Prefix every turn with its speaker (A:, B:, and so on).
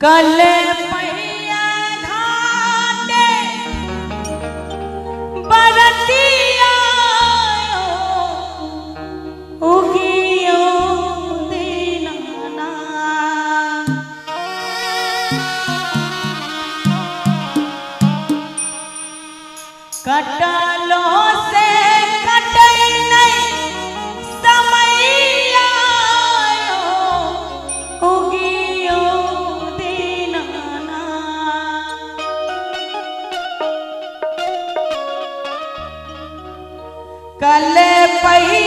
A: कल पैया घाटे बरतिया उगियो दीनाना कटलो कल पही